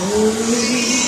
Holy